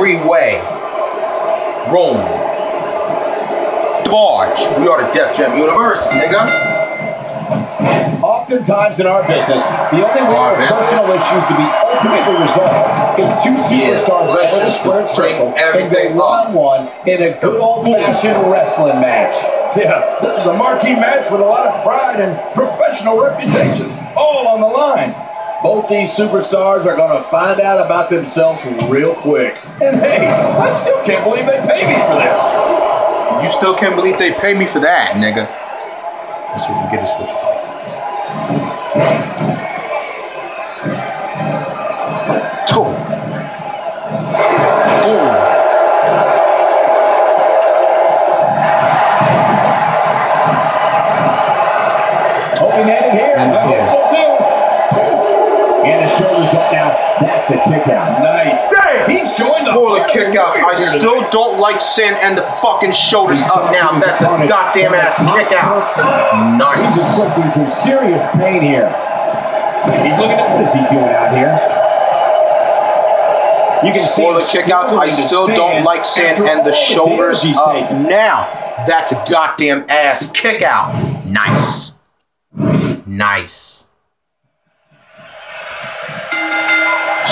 freeway. Rome. Barge. We are the Def Jam Universe, nigga. Oftentimes in our business, the only way Our for personal issues to be ultimately resolved is two superstars Yeah, enter the let's squared circle and go one-on-one in a good old-fashioned wrestling match. Yeah, this is a marquee match with a lot of pride and professional reputation, all on the line. Both these superstars are going to find out about themselves real quick. And hey, I still can't believe they pay me for this. You still can't believe they pay me for that, nigga. That's what you get. Is what you call. Two. Boom. Hoping that it here. And I boom. guess so too. That's a kick out. Nice. He's showing the Spoiler kick out. I still don't like sin and the fucking shoulders up now. That's a goddamn ass kick out. He's Nice. inflicting some serious pain here. He's looking at What is he doing out here? You can see Spoiler him kick outs. I still don't like sin and the shoulders he's up taken. now. That's a goddamn ass kick out. Nice. Nice.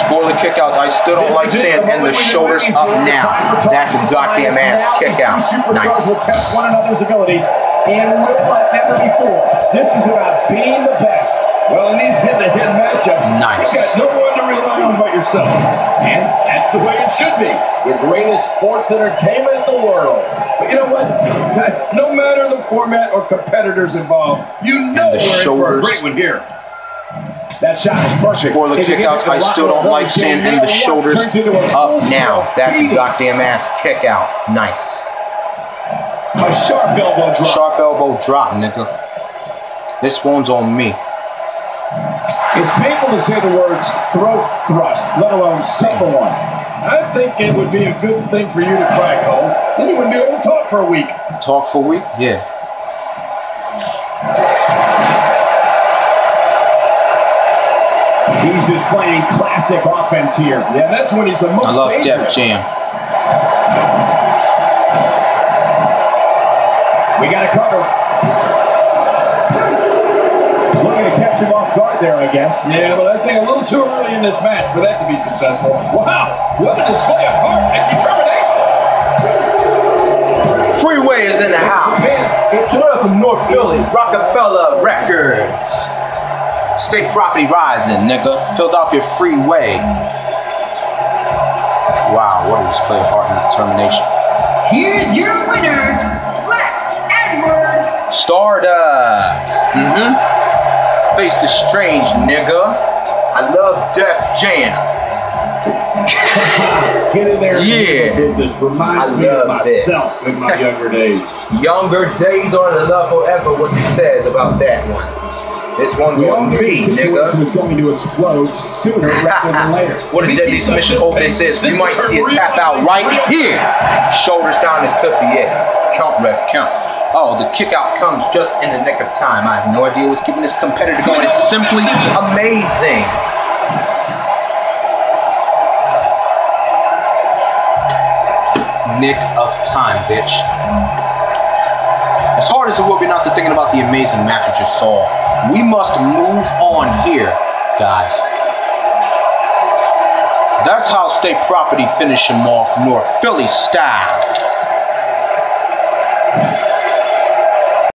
Spoiler kickouts. I still don't like the and the moment we've been shoulders up now. That's a goddamn ass now. kick out. Superstars Nice. will test one another's abilities and will like never before. This is about being the best. Well, in these head-to-head matchups, Nice. you got no one to rely on but yourself. And that's the way it should be. The greatest sports entertainment in the world. But you know what? Guys, no matter the format or competitors involved, you know the we're in for a great one here. That shot is perfect. You give kickouts. I still don't like game, and the shoulders turns into a up now. That's a goddamn ass kick out. Nice. A sharp elbow drop. Sharp elbow drop, nigga. This one's on me. It's painful to say the words throat thrust, let alone single one. I think it would be a good thing for you to try, Cole. Then you wouldn't be able to talk for a week. Talk for a week? Yeah. He's displaying classic offense here. Yeah, that's when he's the most I love dangerous. Def Jam. We got a cover. Looking to catch him off guard there, I guess. Yeah, but I think a little too early in this match for that to be successful. Wow, what a display of heart and determination. Freeway is in the house. It's Love from North Philly. Roc-A-Fella Records. State property rising, nigga. Philadelphia Freeway. Wow, what a display of heart and determination. Here's your winner, Black Edward. Stardust. Mm-hmm. Face the strange, nigga. I love Def Jam. Get in there and Yeah. do the business. Reminds I me of love this. myself in my younger days. Younger days are the love forever. What he says about that one. This one's We on me, nigga. was going to explode sooner rather than later. what a deadly submission opening is. We might see a tap out right here. Shoulders down, this could be it. Count, ref, count. Oh, the kick out comes just in the nick of time. I have no idea what's keeping this competitor going. It's simply amazing. Nick of time, bitch. As hard as it would be not to thinking about the amazing match we just saw, we must move on here, guys. That's how state property finish him off North Philly style.